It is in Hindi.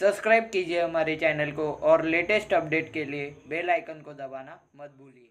सब्सक्राइब कीजिए हमारे चैनल को और लेटेस्ट अपडेट के लिए बेल आइकन को दबाना मत भूलिए।